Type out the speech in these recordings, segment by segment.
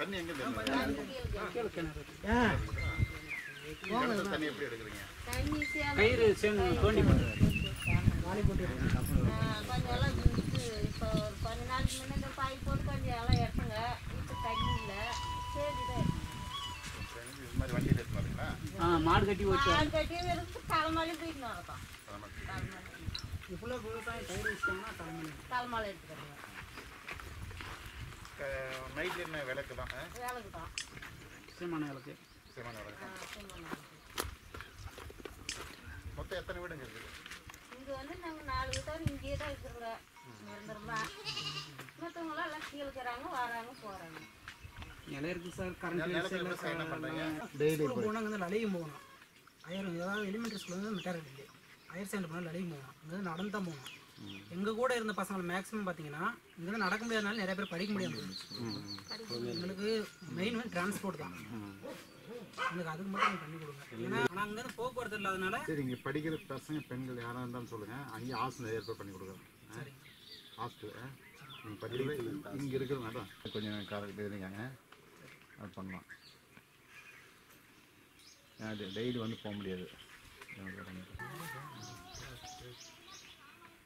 தண்ணி எங்க தண்ணி எப்படி எடுக்கிறீங்க? கயிறு சேர்ந்து தோண்டி கொஞ்சம் எல்லாம் இப்போ ஒரு கொஞ்ச நாளைக்கு முன்னே இந்த பாய் போட்டு கொஞ்சம் எல்லாம் எடுத்துங்க. இப்போ தண்ணி இல்லை. சரி தான் இது மாதிரி வண்டியில் எடுத்து வரீங்களா ஆ மாடு கட்டி வச்சு ஆள் கட்டியே இருந்து தலைமலை. போயிட்டு நடக்கும் ஃபுல்லாக விவசாயம் கயிறு வச்சிட்டாங்கன்னா தலைமலை. தலைமலை எடுத்துக்கிறோங்க நைட் என்ன விளக்கு தான் ஆ? வேலைக்கு தான் சீமான விளக்கு. சிவன் விளக்கு. மொத்தம் எத்தனை வீடுங்க இருக்குது இங்கே வந்து நாங்கள் நாலு வீட்டார் இங்கேயே தான் இருக்கிறோங்க நிரந்தரமாக மற்றவங்களாம் எல்லாம் கீழே இருக்கிறாங்க வராங்க போகிறாங்க நிலம் இருக்குது சார் கரண்ட் ஸ்கூலுக்கு போனால் வந்து லலையும் போகணும். ஹையர் ஏதாவது எலிமெண்ட்ரி ஸ்கூல் வந்து மெட்டார் இல்லை ஹையர் செகண்டரி போனால் லலையும் போகணும். அங்கே வந்து நடந்து தான் போகணும். எங்கள் கூட இருந்த பசங்க மேக்ஸிமம் பார்த்தீங்கன்னா இங்கே நடக்க முடியாதனால நிறைய பேர் படிக்க போயிடுச்சு. எங்களுக்கு மெயின் வந்து டிரான்ஸ்போர்ட் தான். எங்களுக்கு அதுக்கு மட்டும் பண்ணி கொடுங்க. ஏன்னா ஆனால் அங்கேருந்து போக்குவரத்து இல்லாதனால சரி இங்கே படிக்கிற பசங்க பெண்கள் யாராக இருந்தாலும் சொல்லுங்கள் அங்கேயே ஹாஸ்டல் ஏற்பாடு பண்ணி கொடுக்குறோம். ஹாஸ்டல் நீங்கள் படிக்கிறது இங்கே இருக்கிறவங்க தான். கொஞ்சம் இருங்க அது பண்ணலாம். டெய்லி வந்து போக முடியாது.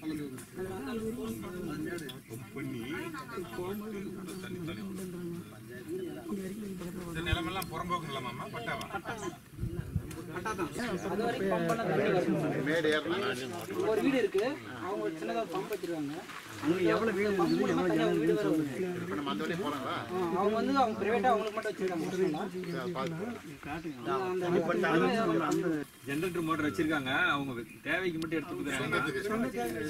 பண்ணி ஒரு கிணறு என்ன வைக்கணும் சோலார் நிலமெல்லாம் புறம்போக்குங்களாமாம்மா பட்டாவா மேடு ஒரு வீடு இருக்கு. அவங்க சின்னதாக பம்ப் வச்சிருக்காங்க. அங்கே எவ்வளோ வீடு மூலமாக தண்ணி அவங்க வீடு அவங்க வந்து அவங்க பிரைவேட்டாக அவங்களுக்கு மட்டும் வச்சிருக்காங்க ஜெனரேட்டர் மோட்டர் வச்சிருக்காங்க அவங்க தேவைக்கு மட்டும் எடுத்துக்கிறாங்க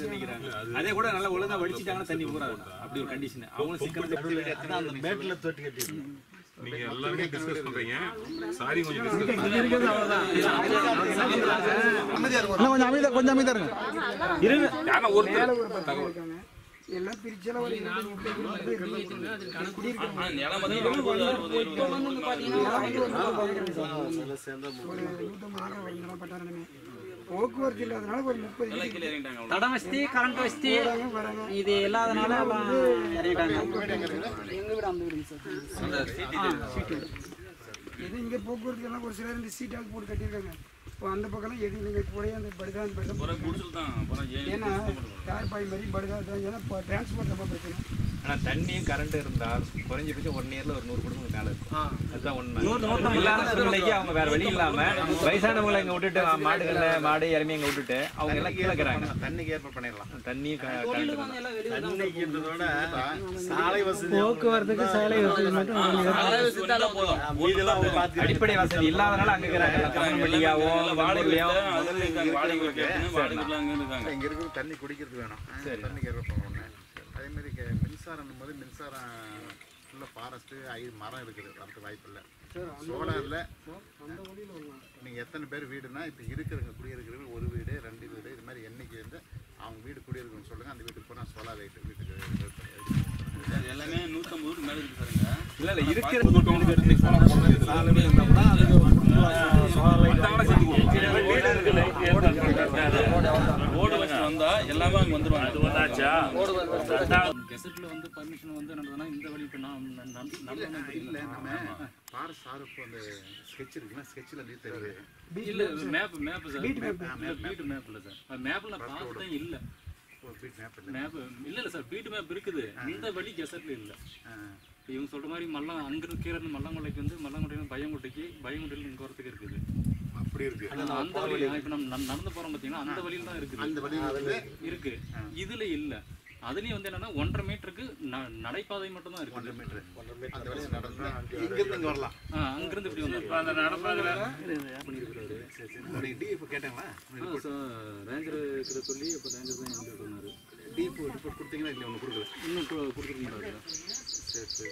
நினைக்கிறாங்க அதே கூட நல்லா ஒழுங்கா வடிச்சிட்டாங்கன்னா தண்ணி ஊறாது அப்படி ஒரு கண்டிஷன் அவங்களும் சிக்கன அந்த மேட்ல தொட்டி கட்டி நீங்க எல்லாமே டிஸ்கஸ் பண்றீங்க சாரி கொஞ்சம் டிஸ்கஸ் யாரா ஒருத்தர் தகவல் எல்லாம் பிரிச்செல்லாம் ஒரு போக்குவரத்து இல்லாதனால ஒரு முப்பது தடம் வசதி கரண்ட் வசதி இது இல்லாதனால எங்க வீடு அந்த வீடுங்க சார். இது. இங்கே போக்குவரத்து எல்லாம் ஒரு சிலர் இந்த சீட்டாக போட்டு கட்டியிருக்காங்க. இப்போ அந்த பக்கம்லாம் எது நீங்கள் போய் அந்த படுகான் படுக்க ஏன்னா கார் பாய் மாதிரி படுகா தான் ஏன்னா இப்போ டிரான்ஸ்போர்ட் ரொம்ப பிரச்சனை. ஆனா தண்ணியும் கரண்ட் இருந்தா குறைஞ்சபட்சம் ஒன் இயர்ல ஒரு நூறு குடும்பம் மேல இருக்கும். அதுதான் உண்மை. இல்லாத சூழ்நிலைக்கு அவங்க வேற வழி இல்லாம வயசானவங்களை இங்க விட்டுட்டு மாடுகள்ல மாடு இறமி இங்க விட்டுட்டு அவங்க எல்லாம் கீழே இருக்கிறாங்க. தண்ணிக்கு ஏற்பாடு பண்ணிடலாம். தான். தண்ணிக்குன்றதோட சாலை வசதி போக்குவரத்துக்கு சாலை வசதி மட்டும் அடிப்படை வசதி இல்லாதனால அங்க இருக்கிறாங்க. கம்மன்பள்ளியாவோ வாடகையும் இங்கே இருக்கிற தண்ணி குடிக்கிறது வேணும். தண்ணிக்கு ஏற்பாடு பண்ணணும் அதே மாதிரி க- மின்சாரம் போது மின்சாரம் ஃபுல்லாக ஃபாரஸ்ட்டு ஐ மரம் இருக்குது. வரது வாய்ப்பு இல்லை. சோலாரில் நீங்கள் எத்தனை பேர் வீடுனா இப்போ இருக்கிறவங்க குடியிருக்கிறவங்க ஒரு வீடு ரெண்டு வீடு இது மாதிரி எண்ணிக்கை வந்து அவங்க வீடு குடியிருக்கணும்னு சொல்லுங்கள் அந்த வீட்டுக்கு போனால் சோலார் லைட்டு வீட்டுக்கு எல்லாமே நூற்றம்பது மேலே இருக்கு சாருங்க இல்ல இல்ல இருக்கிற ஓடு வச்சு வந்தா எல்லாமே அங்கே வந்துருவாங்க கெசட்ல வந்து பர்மிஷன் வந்து நடந்ததுன்னா இந்த வழி இப்போ நான் நடந்ததுன்னா இல்லை நம்ம ஃபாரஸ்ட் சார் இப்போ அந்த ஸ்கெட்ச் இருக்குன்னா ஸ்கெட்சில் நீ தெரியுது இல்ல map map sir beat map இல்ல சார் மேப்ல நான் பார்த்தேன் இல்லை ஒரு பீட் மேப் இல்லை மேப் சார் பீட் மேப் இருக்குது இந்த வழி கெசட்ல இல்லை இப்போ இவங்க சொல்ற மாதிரி மல்லம் அங்க இருக்கிற மல்லங்கொட்டைக்கு வந்து மல்லங்கொட்டையில பயங்கொட்டைக்கு பயங்கொட்டையில இங்க வரதுக்கு இருக்குது. அப்படி இருக்கு. அந்த வழி இப்போ நம்ம நட- நடந்து போறோம் பாத்தீங்கன்னா அந்த வழியில தான் இருக்குது. அந்த வழியில் இருக்கு. இதுல இல்ல. அதுலயும் வந்து என்னன்னா ஒன்றரை மீட்டருக்கு ந- நடைபாதை மட்டும் தான் ஒன்றரை இருக்கு மீட்டர். அந்த வழியை நடந்து இங்கிருந்து இங்கே வரலாம். அங்கிருந்து இப்படி வந்து அந்த நடப்பாதையில உடைய டிஎஃப் கேட்டாங்களா ரேஞ்சர் கிட்ட சொல்லி இப்போ ரேஞ்சர் தான் டிஎஃப் ரிப்போர்ட் கொடுத்தீங்கன்னா இல்லை ஒன்று கொடுக்கல. இன்னும் கொடுத்துருக்கீங்களா சரி சரி.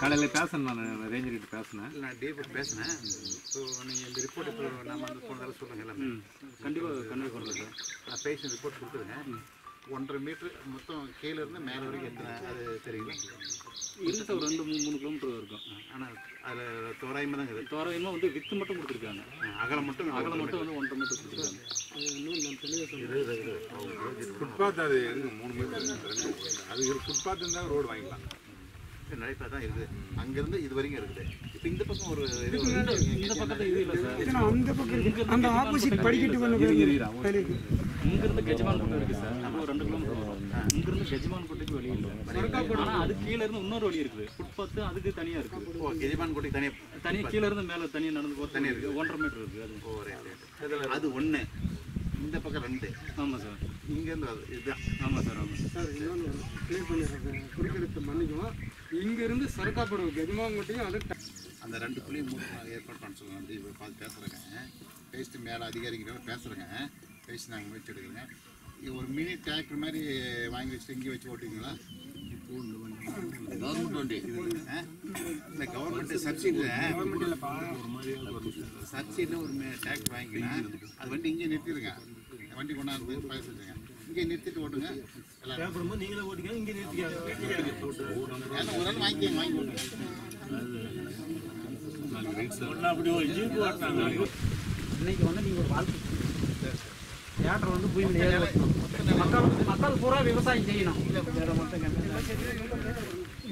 காலையில் பேசினேன் நான் ரேஞ்சர் கிட்ட பேசினேன். இல்லை நான் டிஎஃப் பேசினேன். ஸோ நீங்கள் இந்த ரிப்போர்ட் இப்போ நம்ம வந்து போன தடவை சொல்லுங்கள் எல்லாமே. ம் கண்டிப்பாக கண்டிப்பாக சார். நான் பேஷண்ட் ரிப்போர்ட் கொடுத்துருங்க. ஒன்றரை மீட்ரு மொத்தம் கீழே இருந்து மேலே வரைக்கும் எத்தனை? அது தெரியுங்களா இல்லை சார் ஒரு ரெண்டு மூணு மூணு கிலோமீட்டர் இருக்கும் ஆனால் அதில் தோராயமாக தான் இருக்குது. தோராயமாக வந்து வித்து மட்டும் கொடுத்துருக்காங்க. அகலம் மட்டும் அகலம் மட்டும் வந்து ஒன்றரை மீட்டர் கொடுத்துருக்காங்க. ஃபுட்பாத் அது மூணு மீட்டர் ரெண்டு அது ஃபுட்பாத் இருந்தால் ரோடு வாங்கிக்கலாம். நடைப்பா தான் இருக்குது. அங்கேருந்து இது வரைக்கும் இருக்குது. இப்போ இந்த பக்கம் ஒரு இது இந்த பக்கத்துல இது இல்லை சார். அந்த பக்கம் அந்த ஆப்போசிட் படிக்கட்டு இங்கிருந்து கெஜமான் கோட்டை இருக்கு சார். ஒரு ரெண்டு கிலோமீட்டர் இங்கிருந்து கெஜமான் கோட்டைக்கு வழி இல்லை ஆனால் அது கீழே இருந்து இன்னொரு வழி இருக்குது. ஃபுட்பாத்து அதுக்கு தனியாக இருக்குது ஓ கெஜமான் கோட்டை தனியாக தனியாக கீழே இருந்து மேலே தனியாக நடந்து போகிறது தனியாக இருக்குது ஒன்றரை மீட்டர் இருக்குது அது. அது ஒன்று இந்த பக்கம் ரெண்டு. ஆமாம் சார். இங்கேருந்து அது இதுதான். ஆமாம் சார் ஆமாம் சார் இன்னொன்று கிளியர் பண்ணிடுறேன் குறுக்கெடுத்து மன்னிக்கும் இங்கேருந்து சரக்காப்படு கஜமாங்கோட்டையும் அது அந்த ரெண்டு புள்ளியும் மூணு ஏற்பாடு பண்ண சொல்லுங்க. வந்து இப்போ பார்த்து பேசுகிறேங்க பேசிட்டு மேலே அதிகாரிகளோட பேசுகிறேங்க பேசி நாங்கள் முயற்சி எடுக்கிறேங்க. ஒரு மினி டிராக்டர் மாதிரி வாங்கி வச்சுட்டு இங்கே வச்சு ஓட்டுவீங்களா கவர்மெண்ட் வண்டி. இந்த கவர்மெண்ட் சப்சிடியில் சப்சிடியில் ஒரு டிராக்டர் வாங்கிக்கலாம் அது வண்டி இங்கே நிறுத்திடுங்க. வண்டி கொண்டாந்து பேச வச்சுங்க இங்கே நிறுத்திட்டு ஓட்டுங்க. எல்லாரும். நீங்களே ஓட்டிக்க இங்கே நிறுத்திக்க ஏன்னா ஒரு நாள் வாங்கிக்கங்க வாங்கி ஓட்டுங்க. இன்னைக்கு வந்து நீங்கள் ஒரு வாழ்க்கை தியேட்டர் வந்து ஏற வைக்கணும் மக்கள் மக்கள் பூரா விவசாயம் செய்யணும்.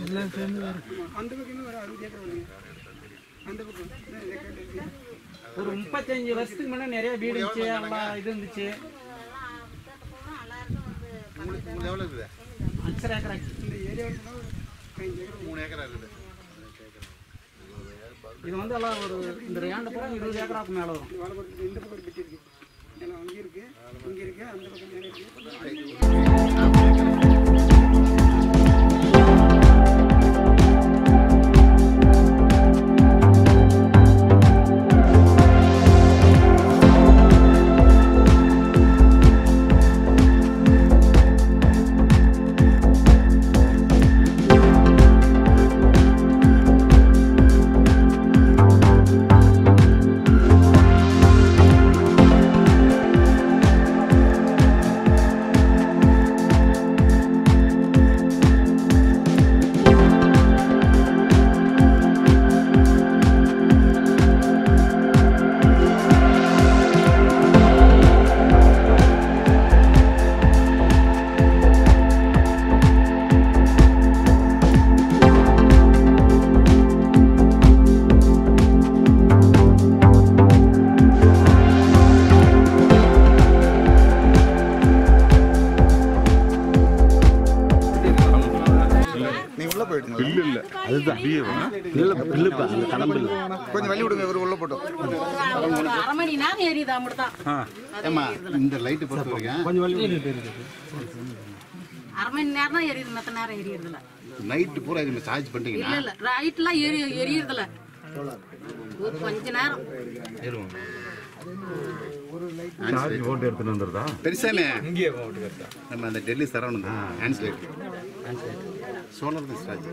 எல்லாம் சேர்ந்து அந்த பக்கம் ஒரு அறுபது ஏக்கர் வருங்க அந்த பக்கம் ஒரு முப்பத்தஞ்சு வருஷத்துக்கு முன்னாடி நிறைய வீடு இருந்துச்சு எல்லாம் இது இருந்துச்சு. எவ்வளோ இருக்குது அஞ்சரை ஏக்கர் இந்த ஏரியாவில் பதினஞ்சு ஏக்கர் மூணு ஏக்கரா இருக்குது இது வந்து எல்லாம் ஒரு இந்த ஏண்ட பூரா இருபது ஏக்கராக்கு மேலே வரும். இந்த பக்கம் பெட்டி ஏன்னா அங்கே இருக்கு. இங்கே இருக்கு அந்த பக்கம் மேலே இருக்கு. ஏமா இந்த லைட்டு பொறுத்த வரைக்கும் அரை மணி நேரம் தான் எரியுது மற்ற நேரம் எரியறதில்ல. நைட்டு பூரா இது சார்ஜ் இல்ல பண்ணிட்டீங்கன்னா இல்ல ரைட்லாம் எரி எரியறதில்ல. ஒரு கொஞ்ச நேரம். சார்ஜ் போட்டு எடுத்துட்டு வந்துருதா போட்டு கரெக்டா நம்ம அந்த Delhi hands light solar charge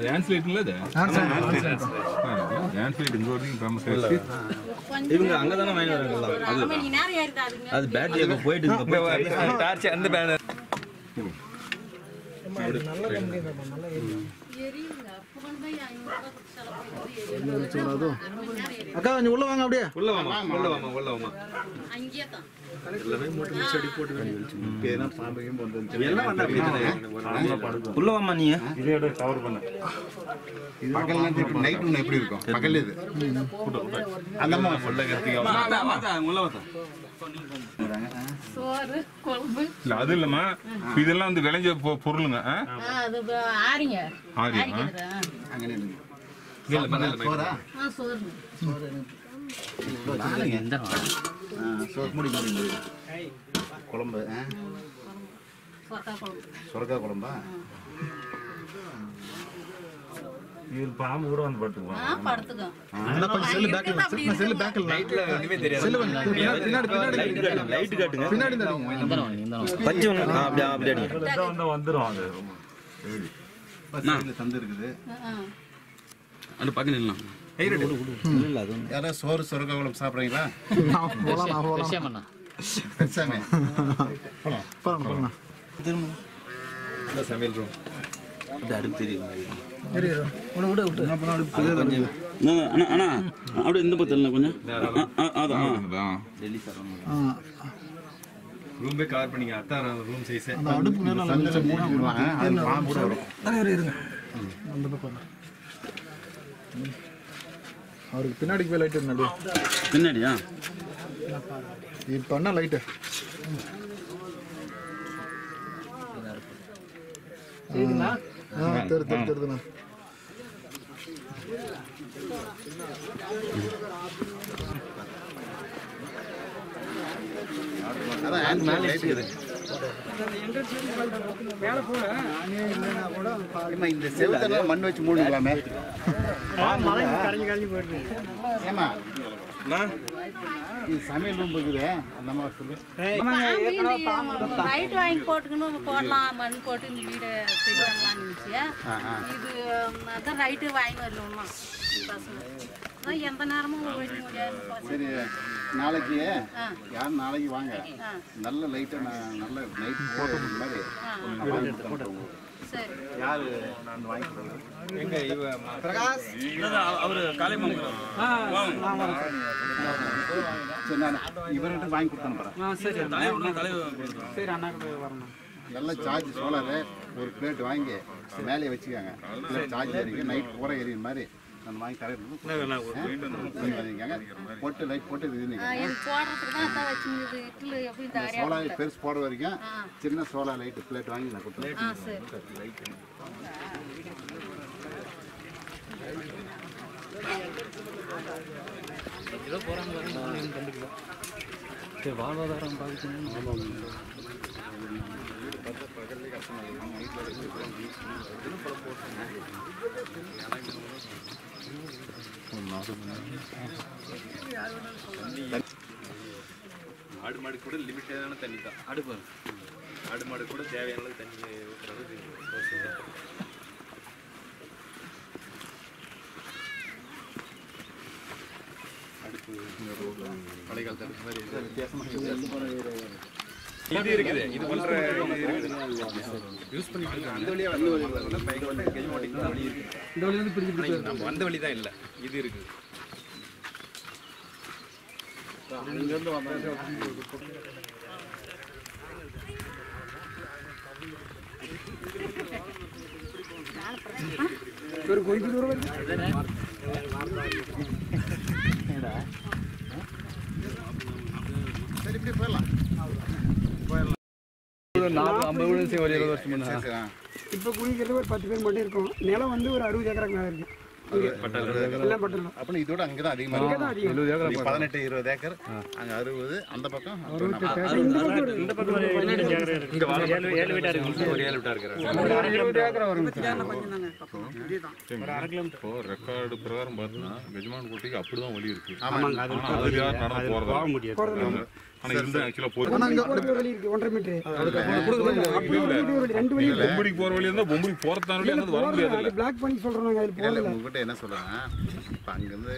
dance light இல்லை டான்ஸ் லைட் இங்கே வரைக்கும் ஃபேமஸ் ஆயிடுச்சு இவங்க அங்கே தானே வாங்கி வராங்களா அதுங்க. அது பேட்டரி அங்கே போயிட்டு இருக்கு டார்ச் அந்த பேனர் பண்ணி அக்கா கொஞ்சம் உள்ள வாங்க அப்படியே. உள்ள வாமா உள்ள வாமா உள்ள வாமா. அங்கேயே தான் பேரும் பாம்பையும் வந்து எல்லாம் வந்தா அப்படி உள்ள வாமா நீ. இதோட கவர் பண்ண. பகல் நைட் ஒன்று எப்படி இருக்கும்? பகல் இது. அந்த அம்மா உள்ள கத்திக்க உள்ள வாத்தா சோறு குழம்பு. இல்ல அது இல்லம்மா. இதெல்லாம் வந்து விளைஞ்ச பொ- பொருளுங்க அது ப- ஆரிங்க. ஆரியா? ஆரிக்கிறது, ஆ. அங்கே நில்லுங்க. இல்ல பண்ணல சோறா ஆ சோறு ஆ, சோறு முடி முடி முடி குழம்பு ஆ? சொத்தா குழம்பு சுரக்காய் குழம்பா இது பாம்பு கூட வந்து படுத்துக்குவாங்க. ஆ படுத்துக்கோ அந்த பக்கம் செல்லு பேக்ல செல்லு பேக்ல லைட்ல ஒண்ணுமே தெரியாது. செல்லு வந்து பின்னாடி பின்னாடி லைட் காட்டுங்க. லைட் காட்டுங்க. பின்னாடி இந்த அடிங்க. பஞ்சு ஒண்ணு. ஆ, அப்படியே அப்படியே அடிங்க. இதான் வந்து வந்துரும் அது. தந்து இருக்குது. அந்த பக்கம் நில்லாம் இல்ல அது யாராவது சோறு குழம்பு சாப்பிட்றீங்களா? இந்த சமையல் ரூம் அது அடுப்பு தெரியுது விட விட்டு அண்ணா அண்ணா அப்படியே இந்த பக்கத்துல கொஞ்சம் ஆ, அதான் ரூமே கவர் பண்ணீங்க அதான் ரூம் சைஸ் அடுப்பு மேல சந்தில் மூடி விடுவாங்க அது பாம்பு கூட வரும் தலைவர் இருங்க அந்த பக்கம் அவருக்கு பின்னாடிக்கு போய் லைட் இருந்தா பின்னாடியா இப்போ என்ன லைட்டு சரிங்களா ஆ தெரு தெரு தெரியுதுண்ணா அதான் ஹேண்ட் மேலே லைட் இருக்குது மேலே போல அண்ணே இல்லைன்னா கூட ஏம்மா, இந்த செவுத்தெல்லாம் மண் வச்சு மூடிக்கலாமே மழை கரைஞ்சி கரைஞ்சி போயிருக்கு ஏமா இது சமையல் ரூம் இருக்குது. அந்த மாதிரி சொல்லு. ரைட் வாங்கி போட்டுக்கணும் போடலாம் மண் போட்டு இந்த வீடு சரி பண்ணலாம்னு இருந்துச்சு ஆ ஆ. இது ம், அதான் ரைட்டு வாங்கி வரலாம் பசங்க. எந்த நேரமும் போயிட முடியாது. நாளைக்கு யார் நாளைக்கு வாங்க? நல்ல லைட்டை நான் நல்ல நைட் போட்டு மாதிரி யாரு? நான் வாங்கி கொடுக்குறேன் எங்க இவ? பிரகாஷ். அவரு காலை சரி நான் இவர்கிட்ட வாங்கி கொடுத்தேன் சரி தலைவர் தலைவர் சரி அண்ணா கூட வரணும். நல்ல சார்ஜ் சோலாரு. ஒரு பிளேட் வாங்கி மேலே வச்சுக்கோங்க. சார்ஜ் ஏறிங்க. நைட் பூரா எரியுற மாதிரி. நான் வாங்கி தரேன் போட்டு லைட் போட்டு இது சோலார் பெருசு போடுற வரைக்கும். சின்ன சோலார் லைட் பிளேட் வாங்கி நான் கொடுத்துருவேன் ஆ சரி. சரி வாழ்வாதாரம் பாதிக்கணும் ஆடு மாடு கூட லிமிட்டடான தண்ணி தான். ஆடு மாடு ஆடு மாடு கூட தேவையான தண்ணி ஊற்றுறது. அடுப்பு பழைய காலத்து மாதிரி இது இருக்குது. இது பண்ற யூஸ் பண்ணிட்டு இருக்காங்க அந்த வழியா வந்து பைக் வந்து கெஜமாட்டிக்கு தான் வழி இருக்கு இந்த வழி வந்து பிரிஞ்சு இது நம்ம வந்த வழி தான் இல்லை. இது இருக்கு ஒரு கொஞ்சம் தூரம் வருது சரி இப்படி போயிடலாம். நாலு ஐம்பது வீடு சரி ஒரு இருபது வருஷம் முன்ன சரி சரி ஆ. இப்போ குடிக்கிறது ஒரு பத்து பேர் மட்டும் இருக்கும். நிலம் வந்து ஒரு அறுபது ஏக்கருக்கு மேலே இருக்கு. எல்லாம் பட்டிருக்கோம் அப்ப இதோட அங்கே தான் அதிகமாக இங்கே தான் அதிகம் பதினெட்டு இருபது ஏக்கர் அங்க அறுபது அந்த பக்கம் இந்த பக்கம் ஏழு வீட்டா இருக்கு. ஒரு ஏழு வீட்டா ரெக்கார்டு பிரகாரம் பார்த்தீங்கன்னா கோட்டைக்கு அப்படிதான் வழி இருக்கு. ஆமாங்க. அது ஆனா இருந்தா ஆக்சுவலா போய் ஒரு வழி இருக்கு ஒன்றரை மீட்டர் இது ஒரு ரெண்டு வழி இருக்கு. பொம்படிக்கு போற வழி இருந்தா பொம்படிக்கு போறதான வழி இருந்தா வர முடியாது பிளாக் பண்ணி அது போடல. உங்ககிட்ட என்ன சொல்றாங்க இப்போ அங்கேருந்து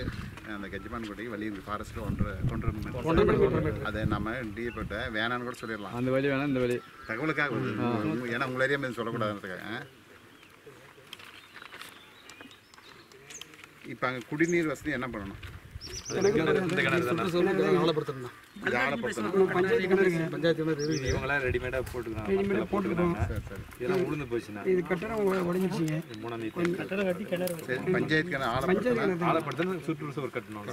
அந்த கஜமான் கோட்டைக்கு வழி இருக்கு ஃபாரஸ்ட்ல ஒன்றரை ஒன்றரை மீட்டர். அதை நம்ம டிஎப்பட்ட வேணான்னு கூட சொல்லிடலாம். அந்த வழி வேணா இந்த வழி. தகவலுக்காக ஏன்னா உங்களை அறியாம இது சொல்லக்கூடாதுன்றதுக்காக. இப்போ அங்கே குடிநீர் வசதி என்ன பண்ணணும்? கிணறு பஞ்சாயத்து கிணறு. பஞ்சாயத்து கிணறு இவங்களாம் ரெடிமேடா Readymade மரத்துல போட்டுக்கிறாங்க. இதெல்லாம் உளுந்து போச்சுன்னா இது கட்டணம் உடஞ்சிருச்சுங்க. மூணாம் தேதி சரி பஞ்சாயத்துக்கான ஆழப்படுத்தணும் ஆளப்படுத்தணும். சுற்றுச்சுவர் கட்டணும்.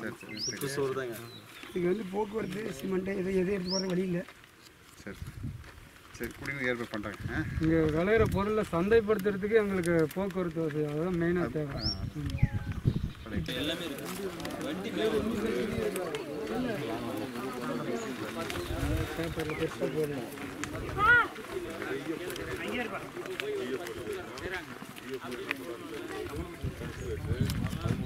இது வந்து போக்குவரத்து சிமெண்ட் எது எது எடுத்து போகிற வழி இல்லை. சரி சரி. குடிநீர் ஏற்பாடு பண்ணுறாங்க இங்கே விளையிற பொருளை சந்தைப்படுத்துறதுக்கு எங்களுக்கு போக்குவரத்து வசதி. அதுதான் மெயினாக தேவை. பேப்பரில் பெருசாக போடணும் ரோடே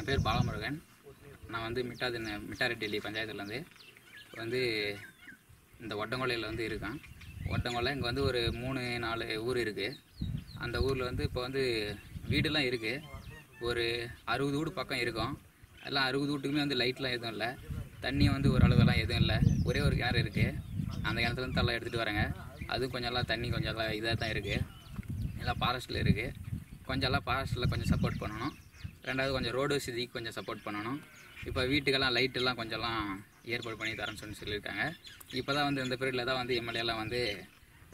என் பேர் பாலமுருகன். நான் வந்து மிட்டாது மிட்டாரெட்டிலி பஞ்சாயத்துலேருந்து. வந்து இந்த ஒட்டங்கொலையில் வந்து இருக்கேன். ஒட்டங்கொலை இங்கே வந்து ஒரு மூணு நாலு ஊர் இருக்குது அந்த ஊரில் வந்து இப்போ வந்து வீடெல்லாம் இருக்குது ஒரு அறுபது வீடு பக்கம் இருக்கும். எல்லாம் அறுபது வீட்டுக்குமே வந்து லைட்லாம் எதுவும் இல்லை. தண்ணி வந்து ஓரளவுலாம் எதுவும் இல்லை. ஒரே ஒரு கிணறு இருக்குது அந்த கிணத்துலேருந்து எல்லாம் எடுத்துகிட்டு வரேங்க. அதுவும் கொஞ்சம் எல்லாம் தண்ணி கொஞ்சம் எல்லாம் இதாக தான் இருக்குது எல்லாம் ஃபாரஸ்ட்டில் இருக்குது கொஞ்சம் எல்லாம் ஃபாரஸ்ட்டில் கொஞ்சம் சப்போர்ட் பண்ணணும். ரெண்டாவது கொஞ்சம் ரோடு வசதிக்கு கொஞ்சம் சப்போர்ட் பண்ணணும். இப்போ வீட்டுக்கெல்லாம் லைட்டெல்லாம் கொஞ்சம்லாம் ஏற்பாடு பண்ணி தரேன்னு சொல்லி சொல்லியிருக்காங்க. இப்போ தான் வந்து இந்த பீரியடில் தான் வந்து எம்எல்ஏலாம் வந்து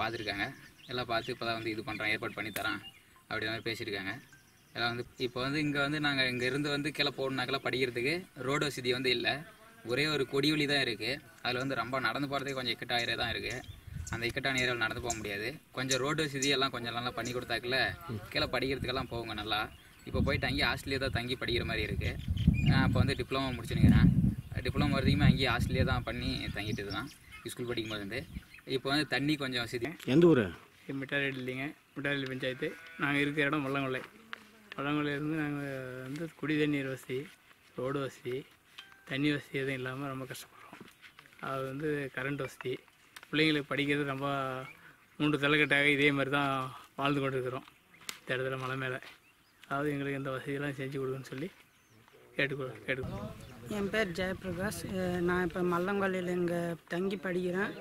பார்த்துருக்காங்க. எல்லாம் பார்த்து இப்போ தான் வந்து இது பண்ணுறேன் ஏற்பாடு பண்ணி தரேன் அப்படி மாதிரி பேசியிருக்காங்க. எல்லாம் வந்து இப்போ வந்து இங்கே வந்து நாங்கள் இங்கே இருந்து வந்து கீழே போகணுனாக்கெல்லாம் படிக்கிறதுக்கு ரோடு வசதி வந்து இல்லை. ஒரே ஒரு கொடி வழி தான் இருக்குது அதில் வந்து ரொம்ப நடந்து போகிறதுக்கு கொஞ்சம் இக்கட்டாயிரே தான் இருக்குது அந்த இக்கட்டான ஏரியாவில் நடந்து போக முடியாது. கொஞ்சம் ரோடு வசதி எல்லாம் கொஞ்சம் நல்லா பண்ணி கொடுத்தாக்கல. கீழே படிக்கிறதுக்கெல்லாம் போகுங்க நல்லா. இப்போ போய் தங்கி ஹாஸ்டல்லே தான் தங்கி படிக்கிற மாதிரி இருக்குது இப்போ வந்து டிப்ளமோ முடிச்சுனுக்கிறேன் டிப்ளமோ வரைக்குமே அங்கேயே ஹாஸ்டல்லே தான் பண்ணி தங்கிட்டு இருக்கான் ஸ்கூல் படிக்கும்போது இருந்து. இப்போ வந்து தண்ணி கொஞ்சம் வசதி. எந்த ஊர்? மிட்டாரெட்டி இல்லைங்க. மிட்டாரெட்டி பஞ்சாயத்து. நாங்கள் இருக்கிற இடம் முள்ளங்கொல்லை முள்ளங்கொல்லையிலேருந்து நாங்கள் வந்து குடி தண்ணீர் வசதி ரோடு வசதி தண்ணி வசதி எதுவும் இல்லாமல் ரொம்ப கஷ்டப்படுறோம். அது வந்து கரண்ட் வசதி. பிள்ளைங்களுக்கு படிக்கிறது ரொம்ப மூன்று தலைக்கட்டாக இதே மாதிரி தான் வாழ்ந்து கொண்டு இருக்கிறோம் இந்த இடத்துல மலை மேலே. அதாவது எங்களுக்கு இந்த வசதியெல்லாம் செஞ்சு கொடுக்குன்னு சொல்லி கேட்டுக்கொள் கேட்டுக்கொள்ளும் என் பேர் ஜெயபிரகாஷ். நான் இப்போ மல்லங்கொல்லையில் இங்கே தங்கி படிக்கிறேன்.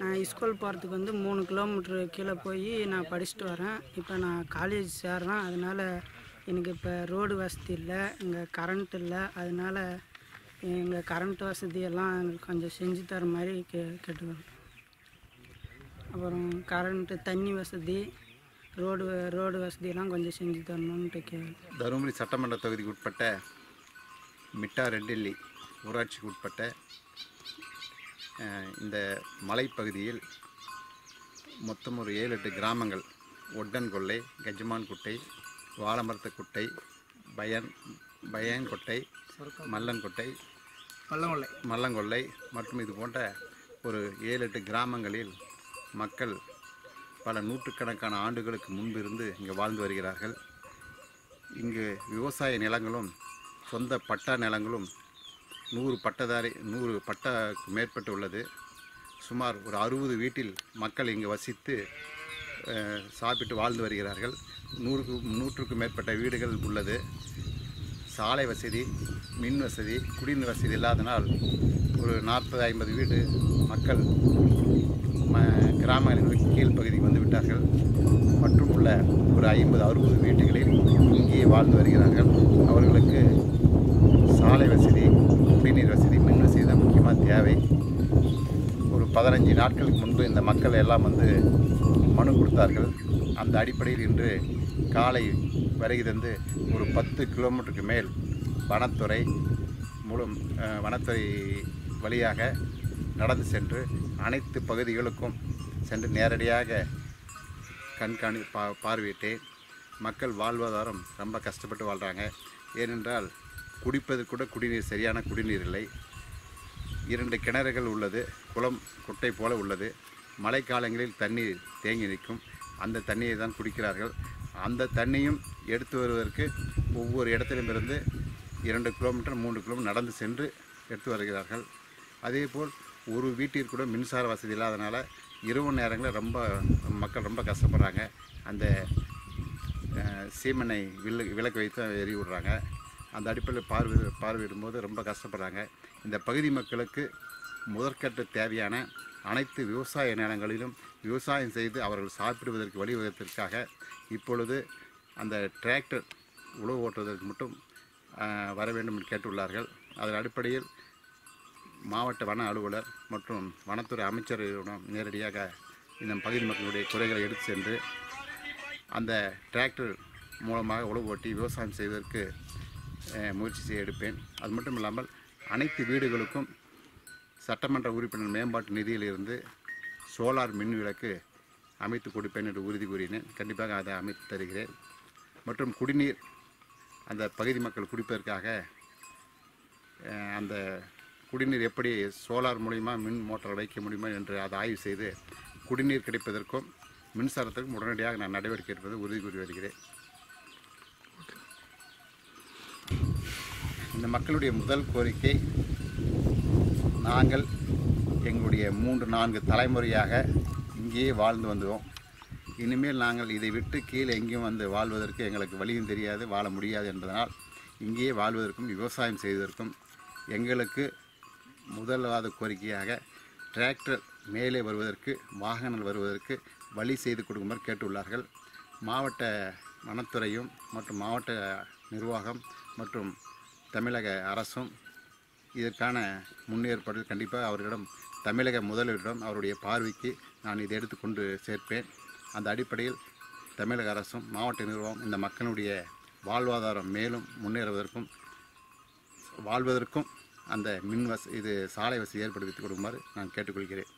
நான் ஸ்கூல் போகிறதுக்கு வந்து மூணு கிலோமீட்ரு கீழே போய் நான் படிச்சுட்டு வரேன். இப்போ நான் காலேஜ் சேர்றேன். அதனால் எனக்கு இப்போ ரோடு வசதி இல்லை இங்கே கரண்ட் இல்லை. அதனால் எங்கள் கரண்ட் வசதியெல்லாம் எங்களுக்கு கொஞ்சம் செஞ்சு தர மாதிரி கே கேட்டுக்கணும் அப்புறம் கரண்ட்டு தண்ணி வசதி ரோடு ரோடு வசதியெல்லாம் கொஞ்சம் செஞ்சு தரணுன்ட்டு கே தருமபுரி சட்டமன்ற தொகுதிக்கு உட்பட்ட மிட்டா ரெட்டில்லி ஊராட்சிக்கு உட்பட்ட இந்த மலைப்பகுதியில் மொத்தம் ஒரு ஏழு எட்டு கிராமங்கள். ஒட்டன்கொள்ளை கஜமான்குட்டை வாழமரத்துக்குட்டை பயன் பயன்கொட்டை மல்லன்கொட்டை மல்லங்கொல்லை மல்லங்கொல்லை மற்றும் இது போன்ற ஒரு ஏழு எட்டு கிராமங்களில் மக்கள் பல நூற்றுக்கணக்கான ஆண்டுகளுக்கு முன்பிருந்து இங்கே வாழ்ந்து வருகிறார்கள். இங்கு விவசாய நிலங்களும் சொந்த பட்டா நிலங்களும் நூறு பட்டதாரி நூறு பட்டாக்கு மேற்பட்டு உள்ளது. சுமார் ஒரு அறுபது வீட்டில் மக்கள் இங்கு வசித்து சாப்பிட்டு வாழ்ந்து வருகிறார்கள். நூறுக்கு நூற்றுக்கும் மேற்பட்ட வீடுகள் உள்ளது. சாலை வசதி மின் வசதி குடிநீர் வசதி இல்லாதனால் ஒரு நாற்பது ஐம்பது வீடு மக்கள் ம கிராமங்களின் கீழ்ப்பகுதிக்கு வந்து விட்டார்கள். மற்றும் உள்ள ஒரு ஐம்பது அறுபது வீட்டுகளில் இங்கேயே வாழ்ந்து வருகிறார்கள். அவர்களுக்கு சாலை வசதி குடிநீர் வசதி மின் வசதி தான் முக்கியமாக தேவை. ஒரு பதினஞ்சு நாட்களுக்கு முன்பு இந்த மக்கள் எல்லாம் வந்து மனு கொடுத்தார்கள். அந்த அடிப்படையில் இன்று காலை வருகை ஒரு பத்து கிலோமீட்டருக்கு மேல் வனத்துறை மூலம் வனத்துறை வழியாக நடந்து சென்று அனைத்து பகுதிகளுக்கும் சென்று நேரடியாக கண்காணி பா பார்வையிட்டு மக்கள் வாழ்வாதாரம் ரொம்ப கஷ்டப்பட்டு வாழ்கிறாங்க ஏனென்றால் குடிப்பது கூட குடிநீர் சரியான குடிநீர் இல்லை. இரண்டு கிணறுகள் உள்ளது குளம் குட்டை போல உள்ளது. மழைக்காலங்களில் தண்ணீர் தேங்கி நிற்கும். அந்த தண்ணியை தான் குடிக்கிறார்கள். அந்த தண்ணியும் எடுத்து வருவதற்கு ஒவ்வொரு இடத்திலும் இருந்து இரண்டு கிலோமீட்டர் மூன்று கிலோமீட்டர் நடந்து சென்று எடுத்து வருகிறார்கள். அதேபோல் ஒரு வீட்டிற்கு கூட மின்சார வசதி இல்லாதனால இரவு நேரங்களில் ரொம்ப மக்கள் ரொம்ப கஷ்டப்படுறாங்க. அந்த சீமனை சீமெண்ணை வில்லு விளக்கு வைத்து எறி விடுறாங்க அந்த அடிப்படையில் பார்வை பார்வையிடும்போது ரொம்ப கஷ்டப்படுறாங்க. இந்த பகுதி மக்களுக்கு முதற்கட்ட தேவையான அனைத்து விவசாய நிலங்களிலும் விவசாயம் செய்து அவர்கள் சாப்பிடுவதற்கு வழிவகுத்திற்காக இப்பொழுது அந்த டிராக்டர் உழவு ஓட்டுவதற்கு மட்டும் வர வேண்டும் என்று கேட்டுள்ளார்கள். அதன் அடிப்படையில் மாவட்ட வன அலுவலர் மற்றும் வனத்துறை அமைச்சரிடம் நேரடியாக இந்த பகுதி மக்களுடைய குறைகளை எடுத்து சென்று அந்த டிராக்டர் மூலமாக உழவு ஓட்டி விவசாயம் செய்வதற்கு முயற்சி செய்ய எடுப்பேன். அது மட்டும் இல்லாமல் அனைத்து வீடுகளுக்கும் சட்டமன்ற உறுப்பினர் மேம்பாட்டு நிதியிலிருந்து சோலார் மின் விளக்கு அமைத்து கொடுப்பேன் என்று உறுதி கூறினேன். கண்டிப்பாக அதை அமைத்து தருகிறேன். மற்றும் குடிநீர் அந்த பகுதி மக்கள் குடிப்பதற்காக அந்த குடிநீர் எப்படி சோலார் மூலிமா மின் மோட்டார் வைக்க முடியுமா என்று அதை ஆய்வு செய்து குடிநீர் கிடைப்பதற்கும் மின்சாரத்திற்கும் உடனடியாக நான் நடவடிக்கை எடுப்பதை உறுதி கூறி வருகிறேன். இந்த மக்களுடைய முதல் கோரிக்கை நாங்கள் எங்களுடைய மூன்று நான்கு தலைமுறையாக இங்கேயே வாழ்ந்து வந்தோம் இனிமேல் நாங்கள் இதை விட்டு கீழே எங்கேயும் வந்து வாழ்வதற்கு எங்களுக்கு வழியும் தெரியாது வாழ முடியாது என்பதனால் இங்கேயே வாழ்வதற்கும் விவசாயம் செய்வதற்கும் எங்களுக்கு முதலாவது கோரிக்கையாக டிராக்டர் மேலே வருவதற்கு வாகனங்கள் வருவதற்கு வழி செய்து கொடுக்குமாறு கேட்டுள்ளார்கள். மாவட்ட வனத்துறையும் மற்றும் மாவட்ட நிர்வாகம் மற்றும் தமிழக அரசும் இதற்கான முன்னேற்பாடுகள் கண்டிப்பாக அவர்களிடம் தமிழக முதல்வரிடம் அவருடைய பார்வைக்கு நான் இதை எடுத்து கொண்டு சேர்ப்பேன். அந்த அடிப்படையில் தமிழக அரசும் மாவட்ட நிர்வாகம் இந்த மக்களுடைய வாழ்வாதாரம் மேலும் முன்னேறுவதற்கும் வாழ்வதற்கும் அந்த மின் வச இது சாலை வசதி ஏற்படுத்தி கொடுக்குமாறு நான் கேட்டுக்கொள்கிறேன்.